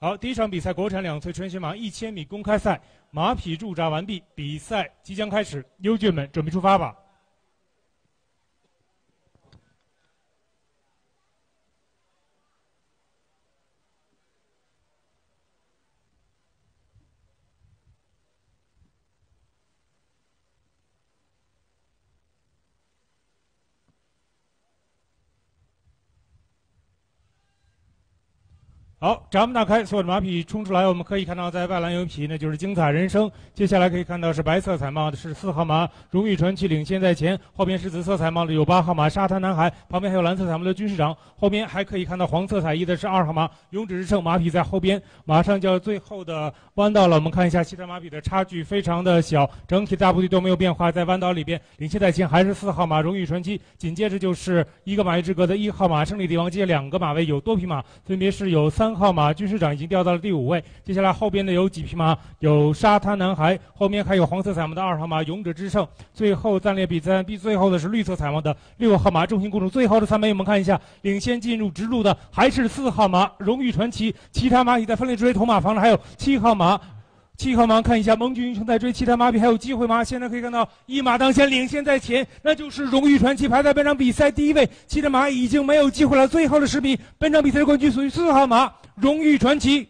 好，第一场比赛，国产两岁纯血马一千米公开赛马匹驻扎完毕，比赛即将开始，优骏们准备出发吧。好，闸门打开，所有的马匹冲出来。我们可以看到，在外栏有匹，那就是精彩人生。接下来可以看到是白色彩帽的是四号马荣誉传奇领先在前，后边是紫色彩帽的有八号马沙滩男孩，旁边还有蓝色彩帽的军师长，后边还可以看到黄色彩衣的是二号马勇者之胜。马匹在后边，马上就要最后的弯道了。我们看一下其他马匹的差距非常的小，整体大部队都没有变化。在弯道里边领先在前还是四号马荣誉传奇，紧接着就是一个马位之隔的一号马胜利帝王，接两个马位有多匹马，分别是有三。三号马军师长已经掉到了第五位，接下来后边的有几匹马，有沙滩男孩，后面还有黄色彩毛的二号马勇者之胜，最后暂列比赛比最后的是绿色彩毛的六号马众星公主，最后的三枚我们看一下，领先进入直路的还是四号马荣誉传奇，其他马匹在分列追，头马房的，还有七号马。七号马看一下，盟军英雄在追，其他马匹还有机会吗？现在可以看到一马当先，领先在前，那就是荣誉传奇排在本场比赛第一位，其他马已经没有机会了。最后的十米，本场比赛的冠军属于四号马荣誉传奇。